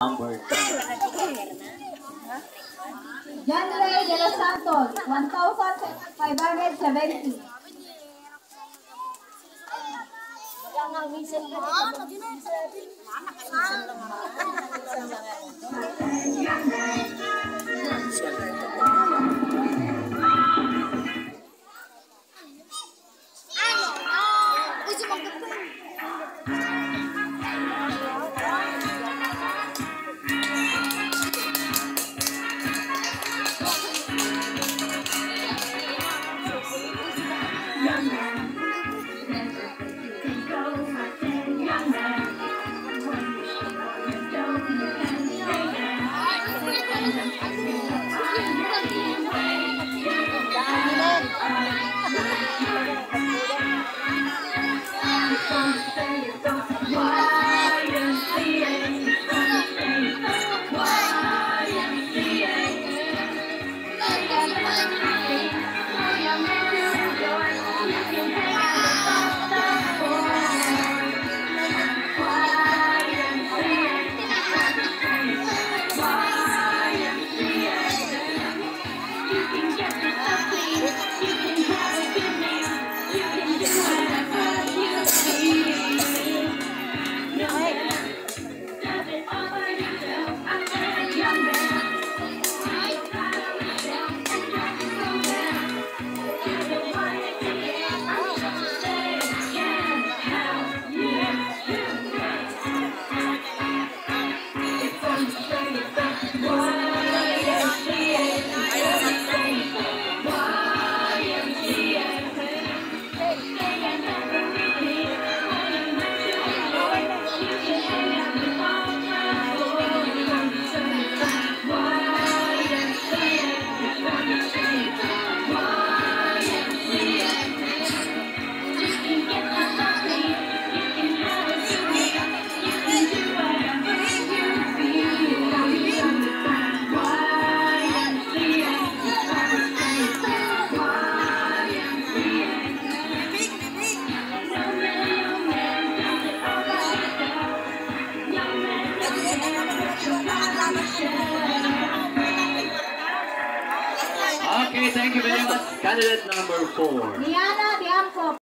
Number 10. John Ray de los Santos, 1,570. Okay, thank you very much. Candidate number 4. Liana de Amco,